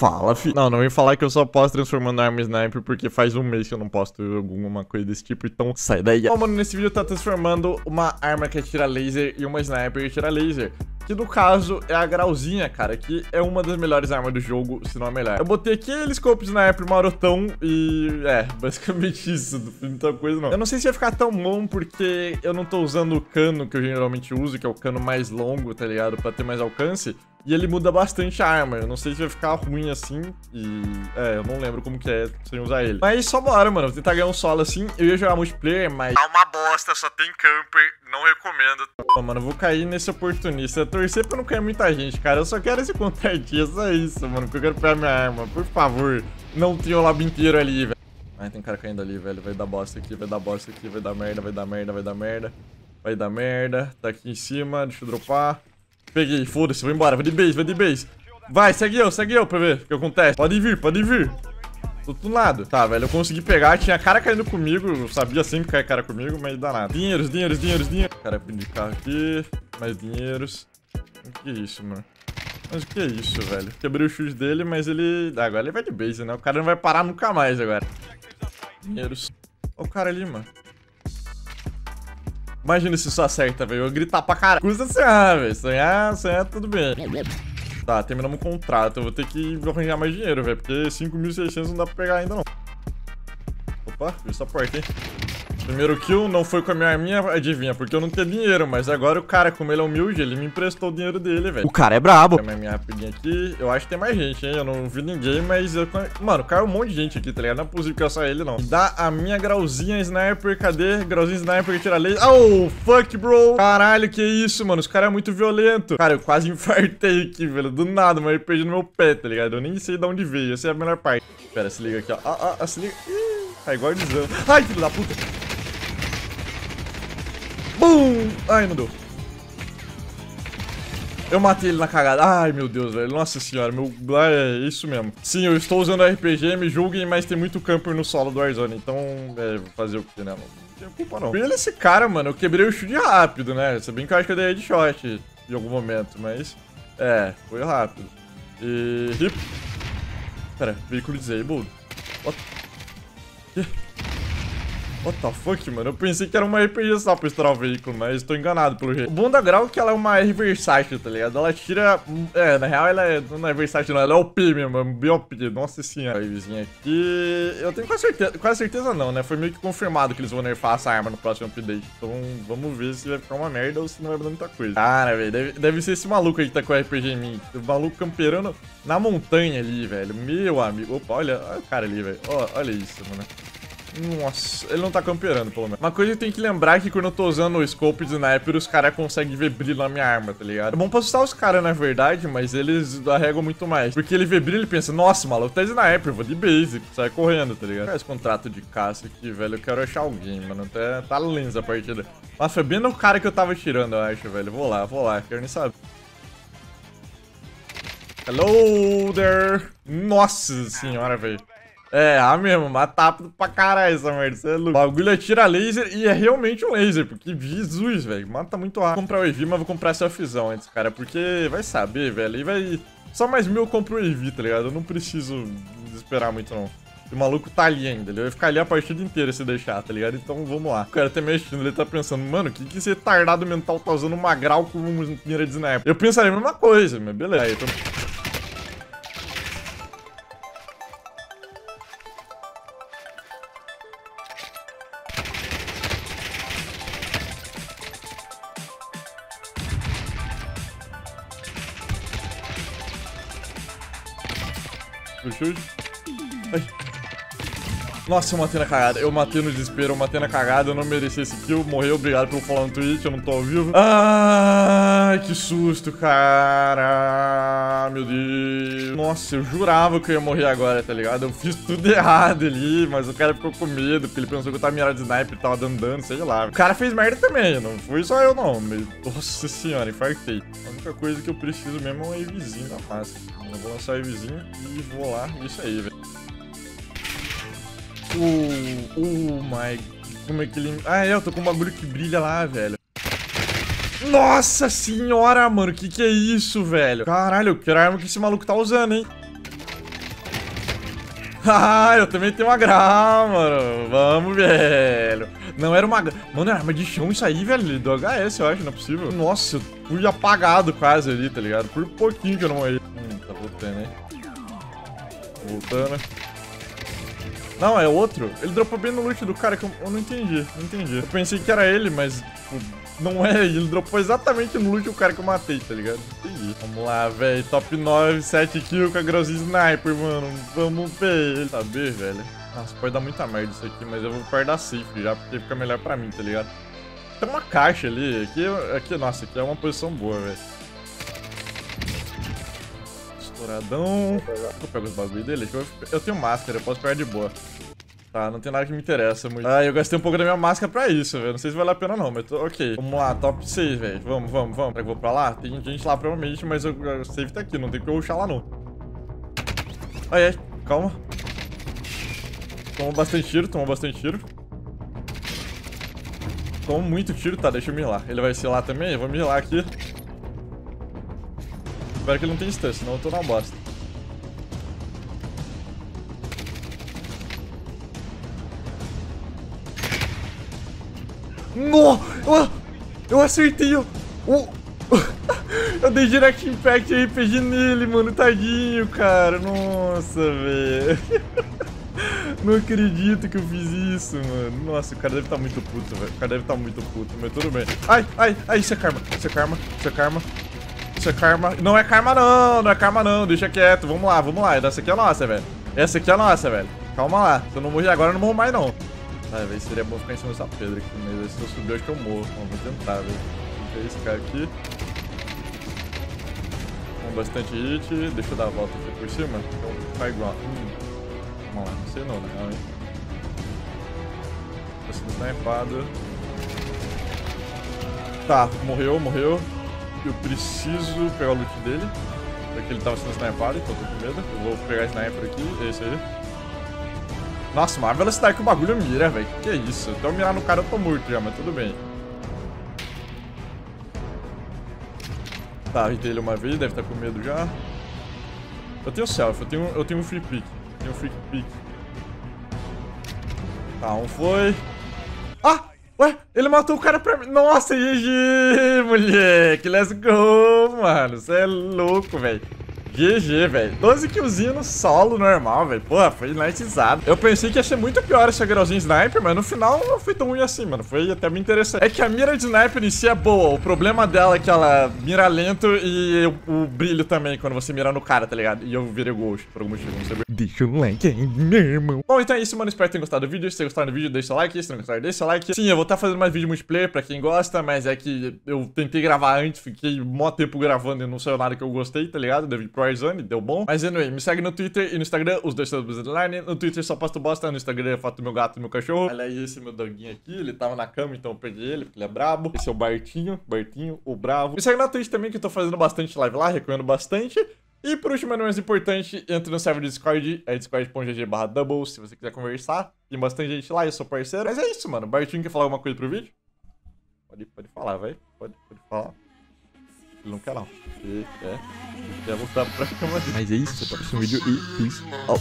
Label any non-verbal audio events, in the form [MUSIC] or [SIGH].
Fala, fi. Não, não vem falar que eu só posso transformando arma sniper porque faz um mês que eu não posto alguma coisa desse tipo, então sai daí. Bom, mano, nesse vídeo tá transformando uma arma que atira laser e uma sniper que atira laser que no caso é a Grauzinha, cara, que é uma das melhores armas do jogo, se não a melhor. Eu botei aquele scope sniper marotão e é, [LAUGHS] basicamente isso, não fiz muita coisa não. Eu não sei se vai ficar tão bom porque eu não tô usando o cano que eu geralmente uso, que é o cano mais longo, tá ligado, pra ter mais alcance. E ele muda bastante a arma. Eu não sei se vai ficar ruim assim. E. É, eu não lembro como que é sem usar ele. Mas só bora, mano. Vou tentar ganhar um solo assim. Eu ia jogar multiplayer, mas. Tá uma bosta, só tem camper. Não recomendo. Pô, mano, vou cair nesse oportunista. Torcer pra não cair muita gente, cara. Eu só quero esse contratinho. Só isso, mano. Que eu quero pegar minha arma. Por favor. Não tem o labo inteiro ali, velho. Ai, tem cara caindo ali, velho. Vai dar bosta aqui, vai dar bosta aqui, vai dar merda, vai dar merda, vai dar merda. Vai dar merda. Tá aqui em cima. Deixa eu dropar. Peguei, foda-se, vou embora. Vai de base, vai de base. Vai, segue eu, segue eu pra ver o que acontece. Pode vir, pode vir. Tô do lado. Tá, velho, eu consegui pegar. Tinha cara caindo comigo. Eu sabia sempre que cair cara comigo, mas dá nada. Dinheiros, dinheiros, dinheiros, dinheiros. Cara, de carro aqui. Mais dinheiros. O que é isso, mano? Mas o que é isso, velho? Quebrei o chute dele, mas ele... Ah, agora ele vai de base, né? O cara não vai parar nunca mais agora. Dinheiros. Olha o cara ali, mano. Imagina se isso acerta, velho. Eu gritar pra caralho. Custa sonhar, velho. Sonhar, sonhar, tudo bem. Tá, terminamos o contrato. Eu vou ter que arranjar mais dinheiro, velho. Porque 5.600 não dá pra pegar ainda, não. Opa, viu essa porta, hein? Primeiro kill não foi com a minha arminha, adivinha, porque eu não tinha dinheiro, mas agora o cara, como ele é humilde, ele me emprestou o dinheiro dele, velho. O cara é brabo. Minha arminha rapidinho aqui, eu acho que tem mais gente, hein, eu não vi ninguém, mas eu... Mano, caiu um monte de gente aqui, tá ligado? Não é possível que eu só ele, não. Dá a minha grauzinha sniper, cadê? Grauzinha sniper que tira laser. Oh, fuck, bro. Caralho, que isso, mano, os caras é muito violento. Cara, eu quase [LAUGHS] infartei aqui, velho, do nada, mas ele perdi no meu pé, tá ligado? Eu nem sei de onde veio, essa é a melhor parte. Pera, se liga aqui, ó. Ah, ah, se liga. Ih, tá igual. Ai, filho da puta. Bum! Ai, não deu. Eu matei ele na cagada. Ai, meu Deus, velho. Nossa senhora, meu... É isso mesmo. Sim, eu estou usando RPG, me julguem, mas tem muito camper no solo do Warzone. Então, é, vou fazer o que, né? Não tem culpa, não. Ele esse cara, mano, eu quebrei o chute rápido, né? Se bem que eu acho que eu dei headshot em algum momento, mas... É, foi rápido. E... Hip. Pera, veículo disabled. What? What the fuck, mano? Eu pensei que era uma RPG só pra estourar o veículo, mas tô enganado pelo jeito. O bom da Grau é que ela é uma R versátil, tá ligado? Ela tira... É, na real ela é... não é versátil não, ela é OP mesmo, é BOP. Nossa senhora. A vizinha aqui... Eu tenho quase certeza... Quase certeza não, né? Foi meio que confirmado que eles vão nerfar essa arma no próximo update. Então vamos ver se vai ficar uma merda ou se não vai mudar muita coisa. Cara, velho, deve, deve ser esse maluco aí que tá com o RPG em mim. O maluco camperando na montanha ali, velho. Meu amigo. Opa, olha, olha o cara ali, velho. Olha isso, mano. Nossa, ele não tá camperando, pelo menos. Uma coisa que tem que lembrar é que quando eu tô usando o scope de sniper, os caras conseguem ver brilho na minha arma, tá ligado? É bom pra assustar os caras, na verdade, mas eles arregam muito mais. Porque ele vê brilho e pensa, nossa, maluco, tá sniper, vou de base, sai correndo, tá ligado? Esse contrato de caça aqui, velho, eu quero achar alguém, mano. Até tá lens a partida. Mas foi bem no cara que eu tava tirando, eu acho, velho. Vou lá, vou lá, quero nem saber. Hello there! Nossa senhora, velho. É, ah mesmo, mata rápido pra caralho essa merda, você é louco. O bagulho atira laser e é realmente um laser, porque Jesus, velho, mata muito rápido. Vou comprar o EV, mas vou comprar selfzão antes, cara, porque vai saber, velho, e vai... Só mais mil eu compro o EV, tá ligado? Eu não preciso desesperar muito, não. O maluco tá ali ainda, ele vai ficar ali a partida inteira se deixar, tá ligado? Então vamos lá. O cara tá mexendo, ele tá pensando, mano, que que esse retardado mental tá usando uma grau com mira de sniper? Eu pensaria a mesma coisa, mas beleza. Aí, tô... Ai. Nossa, eu matei na cagada. Eu matei no desespero, eu matei na cagada. Eu não mereci esse kill. Morreu, obrigado pelo falar no Twitch. Eu não tô ao vivo. Ai, que susto, cara. Meu Deus. Nossa, eu jurava que eu ia morrer agora, tá ligado? Eu fiz tudo [LAUGHS] errado ali, mas o cara ficou com medo, porque ele pensou que eu tava mirado de sniper e tava dando dano, sei lá. O cara fez merda também, não foi só eu, não. Mas, nossa senhora, infartei. A única coisa que eu preciso mesmo é um EVzinho da massa. Eu vou lançar o EVzinho e vou lá. Isso aí, velho. Oh, oh my... Como é que ele... Ah, é, eu tô com um bagulho que brilha lá, velho. Nossa senhora, mano, que que é isso, velho? Caralho, que arma que esse maluco tá usando, hein? [LAUGHS] Ah, eu também tenho uma grau, mano. Vamos, velho. Não era uma... Mano, é arma de chão isso aí, velho. Do HS, eu acho, não é possível. Nossa, eu fui apagado quase ali, tá ligado? Por pouquinho que eu não morri. Hum, tá voltando, hein? Voltando. Não, é outro. Ele dropou bem no loot do cara que eu, eu não entendi. Não entendi. Eu pensei que era ele, mas tipo, não é. Ele dropou exatamente no loot do cara que eu matei, tá ligado? Entendi. Vamos lá, velho. Top 9, 7 kills com a Grossinha Sniper, mano. Vamos ver. Ele tá velho. Nossa, pode dar muita merda isso aqui, mas eu vou perder a safe já, porque fica melhor pra mim, tá ligado? Tem uma caixa ali. Aqui, aqui nossa, aqui é uma posição boa, velho. Estouradão. Eu pego os bagulho dele. Eu tenho máscara, eu posso pegar de boa. Tá, não tem nada que me interessa muito. Ah, eu gastei um pouco da minha máscara pra isso, velho. Não sei se vale a pena não, mas tô... ok. Vamos lá, top 6, velho. Vamos, vamos, vamos. Será que eu vou pra lá? Tem gente lá provavelmente, mas o save tá aqui. Não tem que eu ruxar lá não. Ai, ai. Calma. Tomou bastante tiro, tomou bastante tiro. Tomou muito tiro, tá, deixa eu lá. Ele vai ser lá também? Eu vou me lá aqui. Espero que ele não tenha stun, senão eu tô na bosta. No! Eu, eu acertei o [LAUGHS] eu dei Direct Impact RPG nele, mano. Tadinho, cara. Nossa, velho. [LAUGHS] Não acredito que eu fiz isso, mano. Nossa, o cara deve estar tá muito puto, velho. O cara deve estar tá muito puto, mas tudo bem. Ai, ai, ai, isso é karma. Isso é karma. Isso é karma. Isso é karma. Não é karma não, não é karma não. Deixa quieto. Vamos lá, vamos lá. Essa aqui é nossa, velho. Essa aqui é nossa, velho. Calma lá. Se eu não morrer agora, eu não morro mais, não. Ai, velho, seria bom ficar em cima dessa pedra aqui. Mas se eu subir, acho que eu morro. Bom, vou tentar, velho. Vou esse cara aqui. Com bastante hit. Deixa eu dar a volta aqui por cima. Então, high ground. Hum. Vamos lá. Não sei não, né? Tá sendo snipado. Tá, morreu, morreu. Eu preciso pegar o loot dele. Porque ele tava sendo snipado, então eu tô com medo. Eu vou pegar sniper aqui, é esse aí. Nossa, uma velocidade que o bagulho mira, velho. Que, isso? Até eu mirar no cara eu tô morto já, mas tudo bem. Tá, hitei ele uma vez, deve estar tá com medo já. Eu tenho self, eu tenho, eu tenho um free pick. Tenho um free pick. Tá, um foi. Ah! Ué, ele matou o cara pra mim. Nossa, GG, moleque. Let's go, mano. Você é louco, velho. GG, velho. 12 killzinhos no solo normal, velho. Porra, foi knightizado. Eu pensei que ia ser muito pior esse grauzinho sniper, mas no final não foi tão ruim assim, mano. Foi até bem interessante. É que a mira de sniper em si é boa. O problema dela é que ela mira lento e o, o brilho também, quando você mira no cara, tá ligado? E eu virei ghost, por algum motivo, não sei Deixa um like aí, meu irmão. Bom, então é isso, mano. Espero que tenham gostado do vídeo. Se gostar do vídeo, deixa o like. Se não gostar, deixa o like. Sim, eu vou estar tá fazendo mais vídeo multiplayer pra quem gosta, mas é que eu tentei gravar antes, fiquei mó tempo gravando e não saiu nada que eu gostei, tá ligado? Devi pro Deu bom. Mas anyway, me segue no Twitter e no Instagram, os dois estão online. No Twitter só posto bosta, no Instagram foto do meu gato e meu cachorro. Olha aí esse meu doguinho aqui, ele tava na cama, então eu peguei ele, porque ele é brabo. Esse é o Bartinho, Bartinho, o bravo. Me segue na Twitch também, que eu tô fazendo bastante live lá, recomendo bastante. E por último, mas não mais importante, entre no server do Discord, é discord.gg barra double, se você quiser conversar. Tem bastante gente lá, eu sou parceiro. Mas é isso, mano. Bartinho quer falar alguma coisa pro vídeo? Pode, pode falar, vai. Pode, pode falar. Ele não quer não. Ele quer, ele quer voltar pra cama dele. Mas é isso, até o próximo vídeo e peace out.